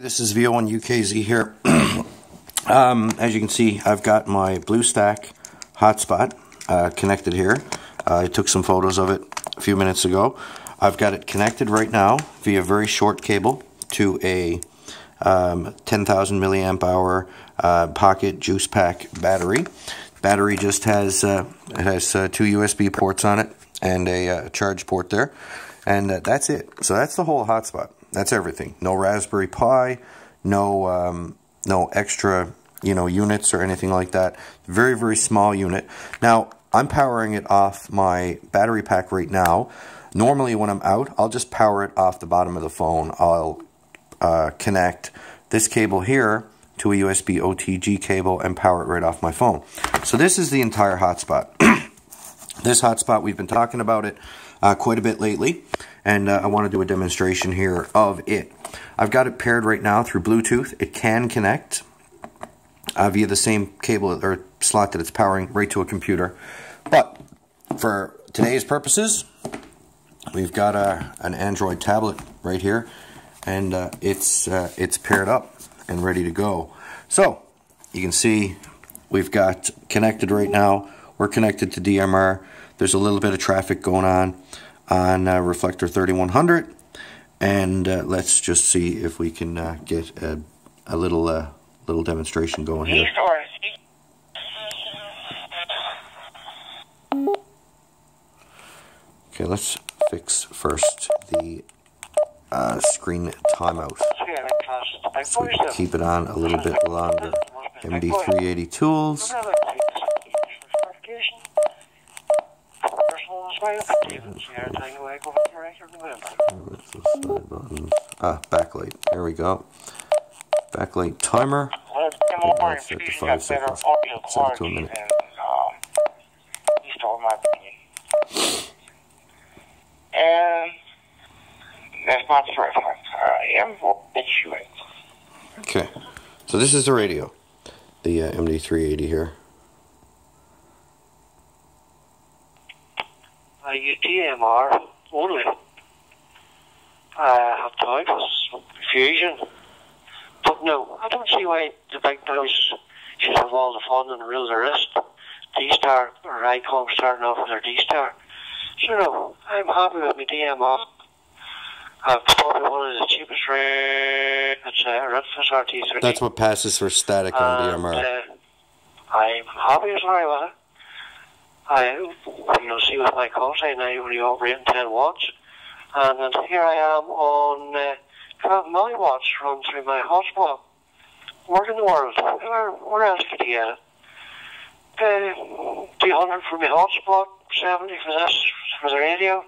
This is VO1UKZ here. um, as you can see, I've got my BlueStack hotspot uh, connected here. Uh, I took some photos of it a few minutes ago. I've got it connected right now via very short cable to a um, 10,000 milliamp hour uh, pocket juice pack battery. Battery just has uh, it has uh, two USB ports on it and a uh, charge port there, and that's it. So that's the whole hotspot. That's everything. No Raspberry Pi, no um, no extra you know units or anything like that. Very very small unit. Now I'm powering it off my battery pack right now. Normally when I'm out, I'll just power it off the bottom of the phone. I'll uh, connect this cable here to a USB OTG cable and power it right off my phone. So this is the entire hotspot. this hotspot, we've been talking about it uh, quite a bit lately and uh, I want to do a demonstration here of it. I've got it paired right now through Bluetooth. It can connect uh, via the same cable or slot that it's powering right to a computer. But for today's purposes, we've got a, an Android tablet right here, and uh, it's uh, it's paired up and ready to go. So you can see we've got connected right now. We're connected to DMR. There's a little bit of traffic going on on uh, reflector 3100 and uh, let's just see if we can uh, get a, a little uh, little demonstration going here. Okay, let's fix first the uh, screen timeout. So we can keep it on a little bit longer. MD380 tools. Ah, backlight. There we go. Backlight timer. Set to five seconds. Set it to a minute. Okay. So this is the radio. The uh, MD380 here. uh, UTMR only. I have tried fusion. But no, I don't see why the big guys should have all the fun and rule the rest. D-Star or ICOM starting off with their D-Star. So no, I'm happy with my DMR. I've probably one of the cheapest rates. It's a Retevis RT30. That's what passes for static on DMR. Uh, I'm happy as well with it. I, you know, see with my course, I now only operating 10 watts. And, and here I am on uh, 12 milliwatts run through my hotspot. Where in the world? Where, where else could you get it? Uh, 200 for my hotspot, 70 for this, for the radio,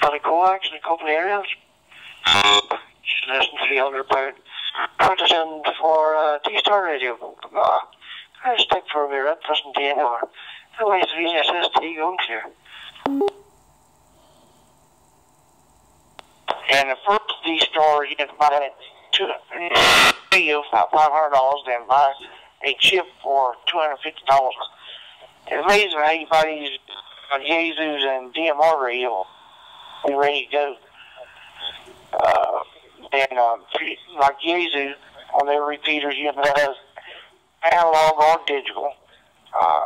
for the coax in a couple of areas. Just less than 300 pound. Put it in for uh, D-Star radio. Uh, I stick for my red present DMR. Otherwise, really SST going. And the first D store, you can buy it to you for five hundred dollars, then buy a chip for two hundred fifty dollars. It's amazing how you buy these uh, Jesus and DMR radio and ready to go. Uh, and uh, like Jesus on their repeaters, you have analog or digital. Uh,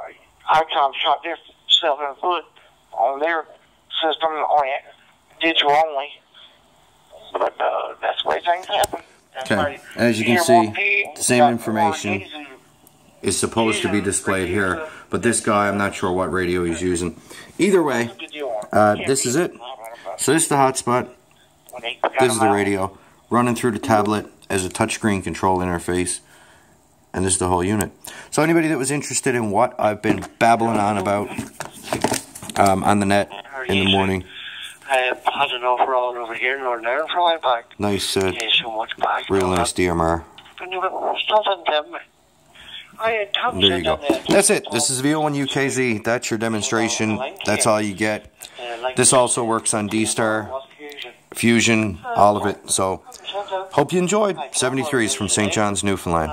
ICOM shot their in the foot on their system on it, digital only. But uh, that's the way things happen. okay. As you can see, the same information is supposed to be displayed here, but this guy, I'm not sure what radio he's using. Either way, uh, this is it. So this is the hotspot. This is the radio running through the tablet as a touchscreen control interface and this is the whole unit. So anybody that was interested in what I've been babbling on about um, on the net in the morning. I had an offer all over here in Northern Ireland for a while back. Nice, uh, so much back. real nice DMR. There you go. That's it. This is VO1UKZ. That's your demonstration. That's all you get. This also works on D-Star, Fusion, all of it. So, hope you enjoyed. 73s from St. John's, Newfoundland.